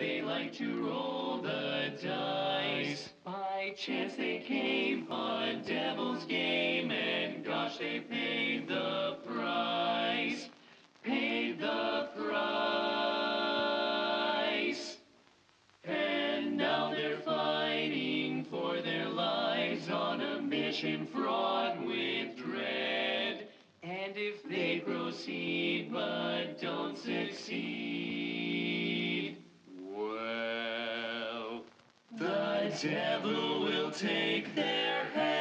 They like to roll the dice. By chance they came on devil's game, and gosh, they paid the price. Paid the price. And now they're fighting for their lives on a mission fraught with dread. And if they proceed but don't succeed, devil will take their heads.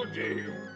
Oh, damn.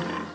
Mm-hmm.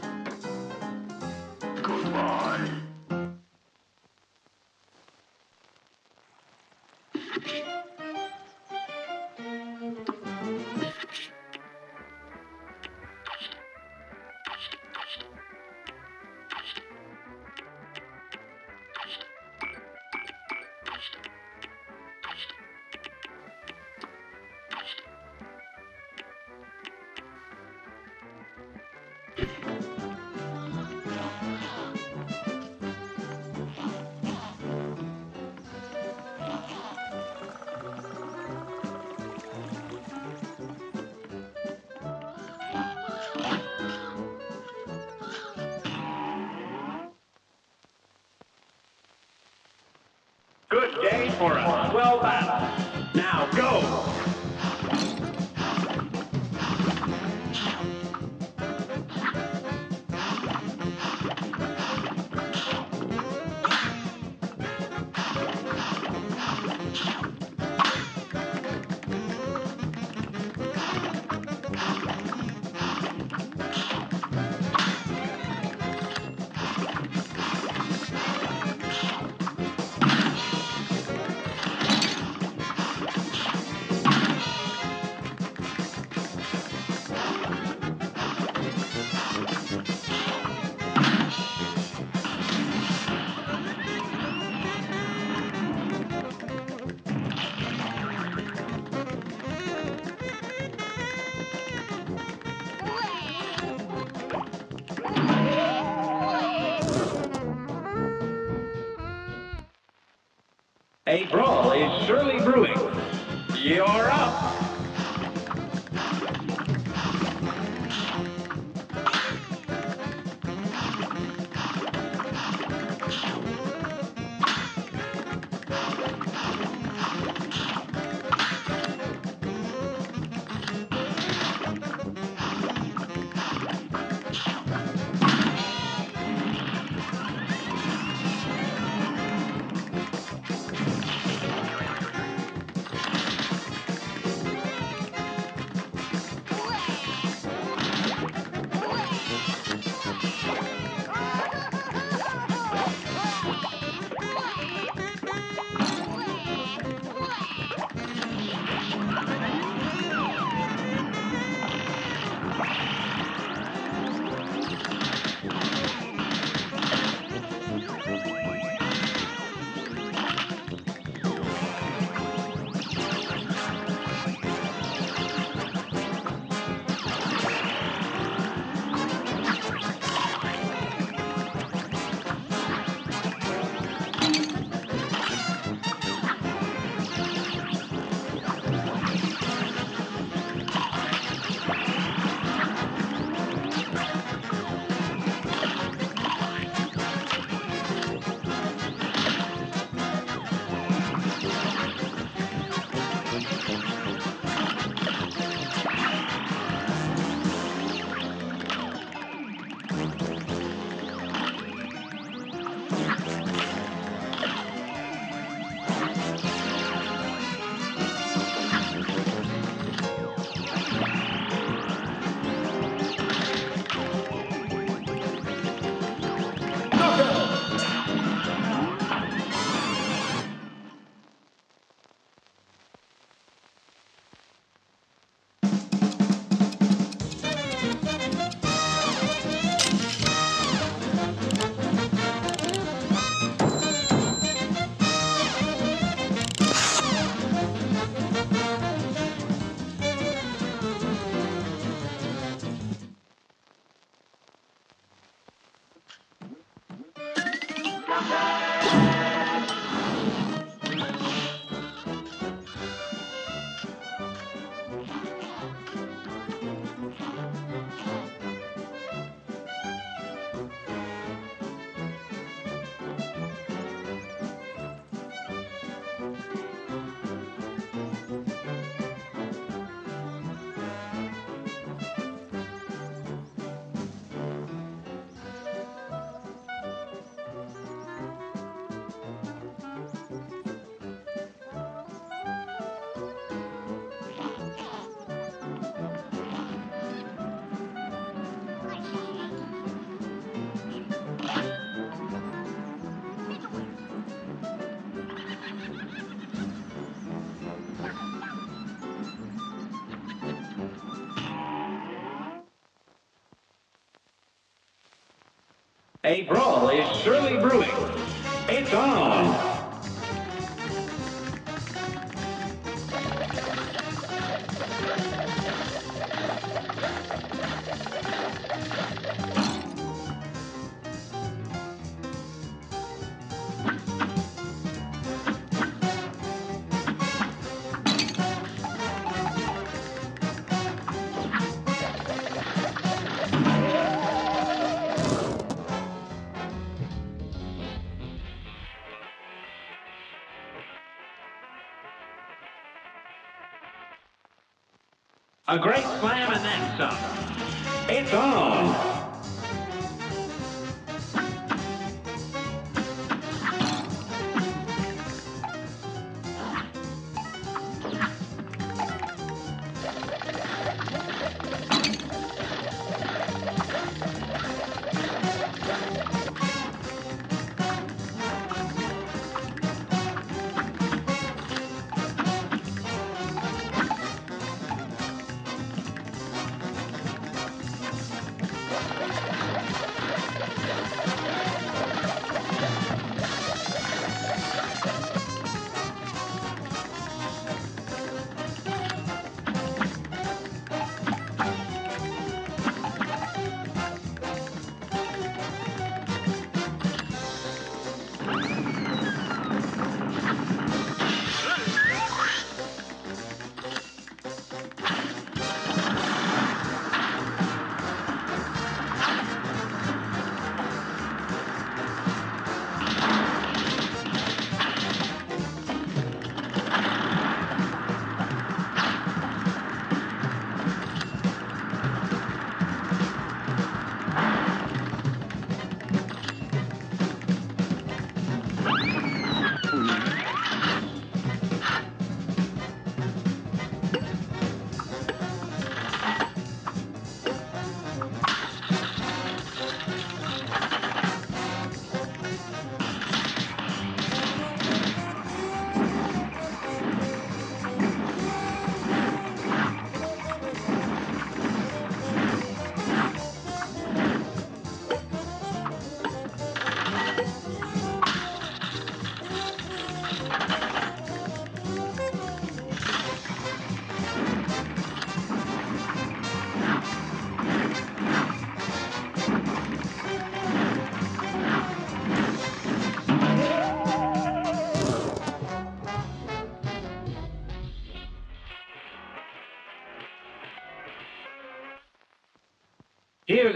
For a swell battle. Now go! Brewing. Sunshine. A brawl is surely brewing. It's on. A great slam and then some. It's on.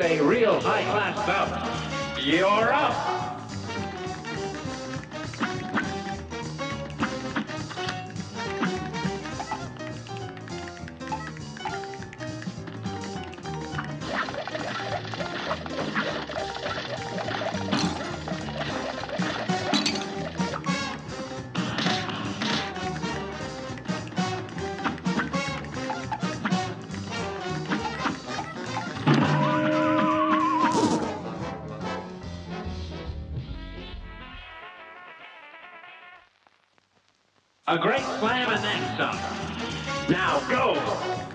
A real high-class bout. You're up. A great slam and then some. Now go.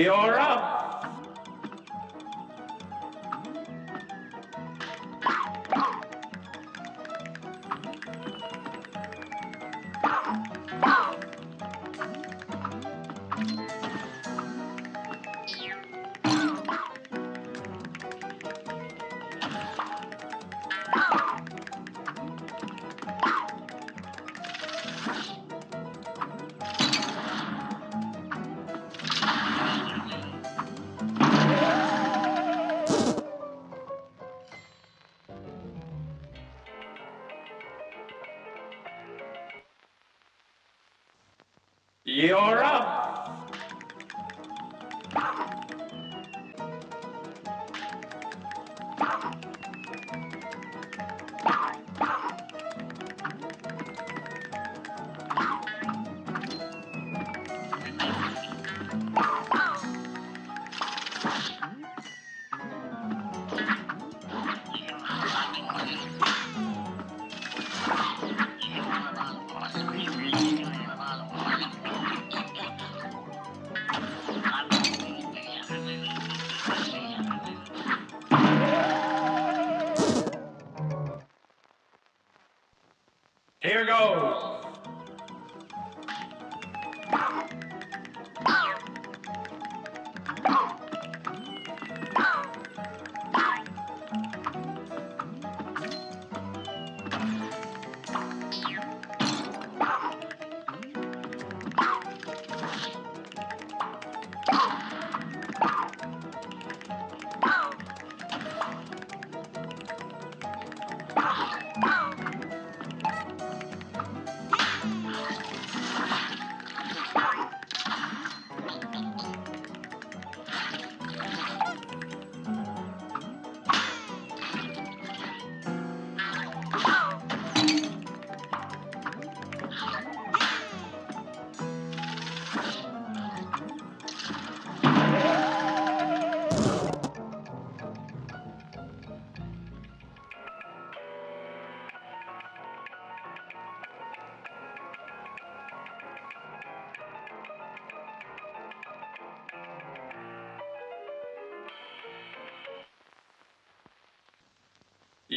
You're up. You're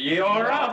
You're up.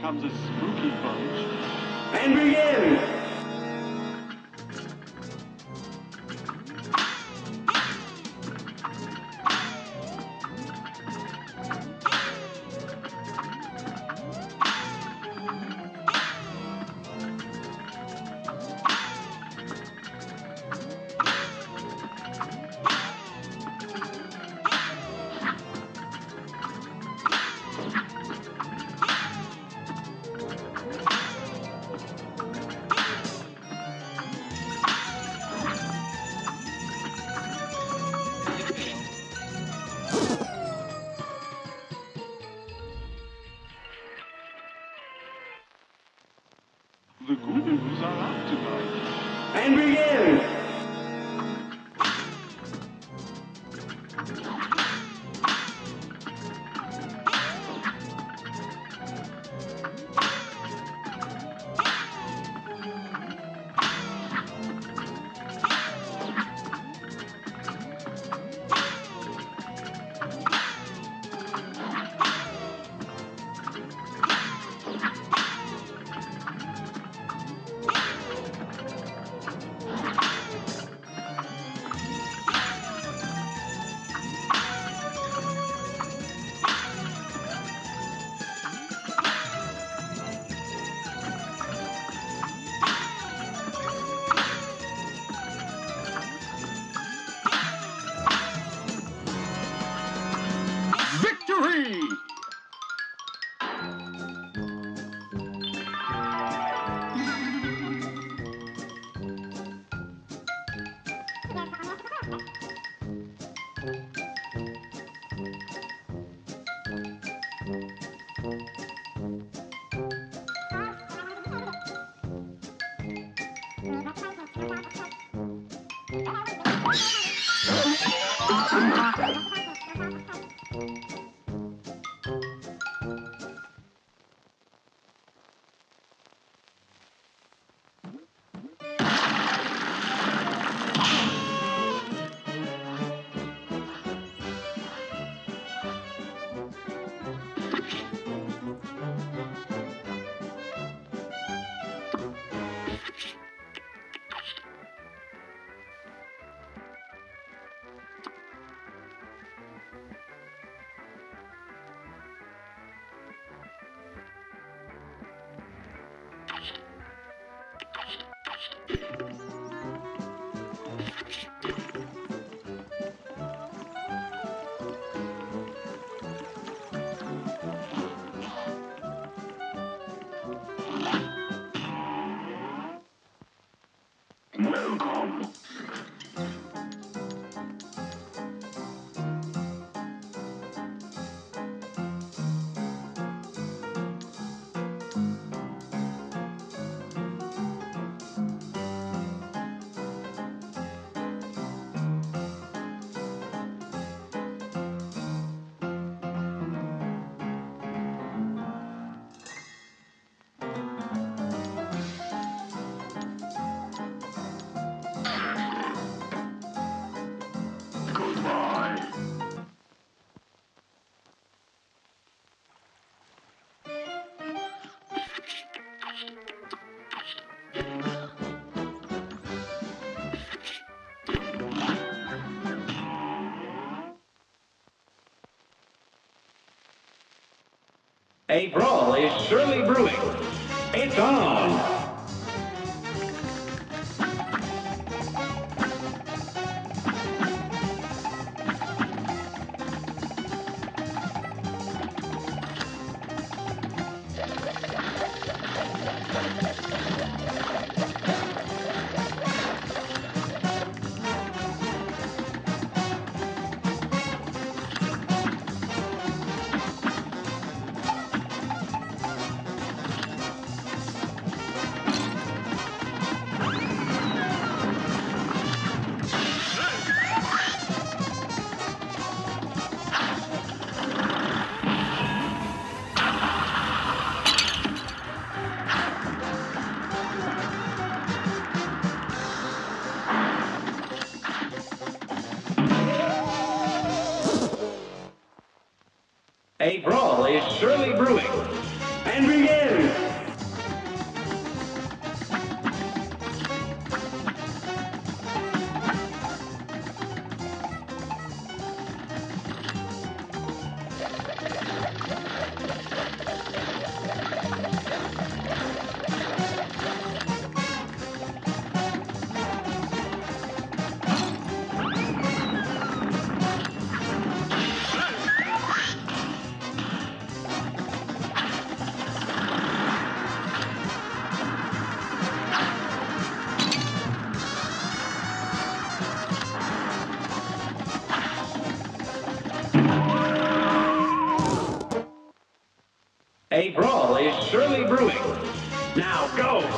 Comes a spooky bunch. And begin. A brawl is surely brewing. It's on. A brawl is surely brewing. Now go!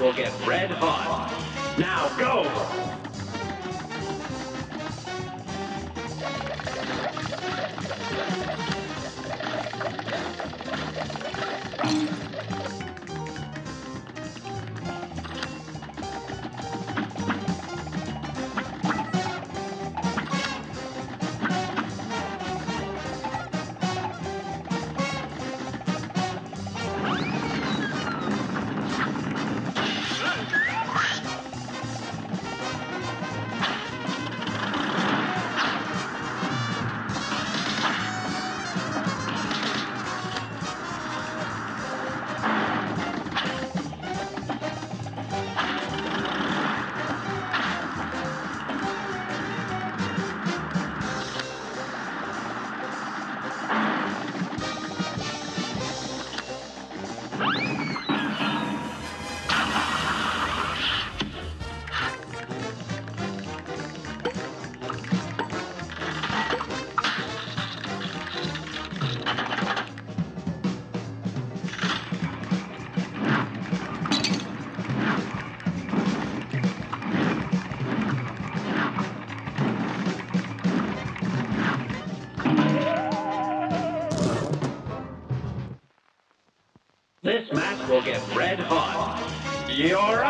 Will get red hot. Get red hot. You're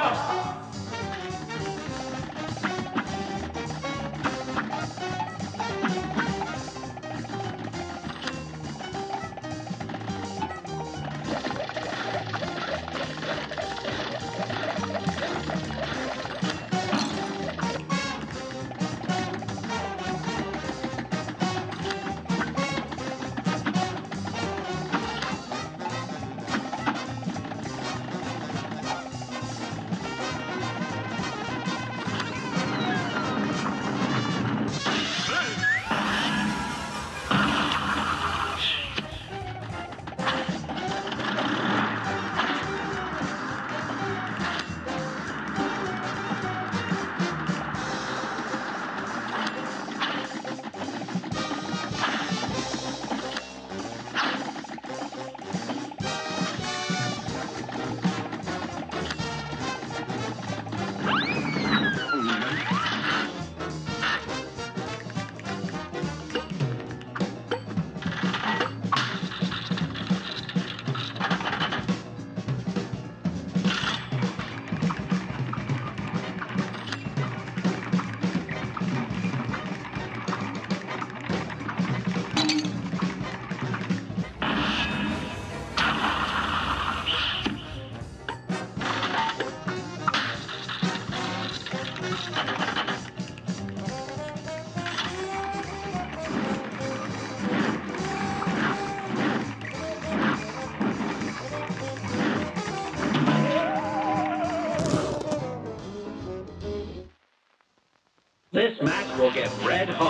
red hot.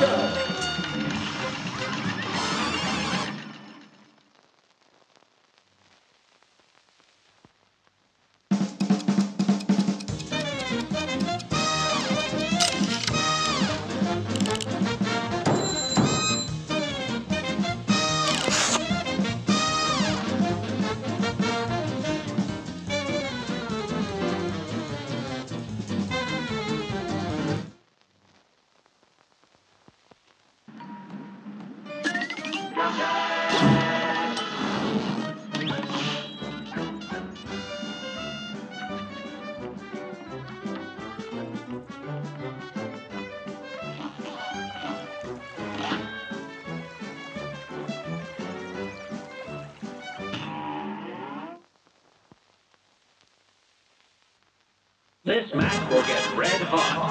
Thunder. This match will get red hot.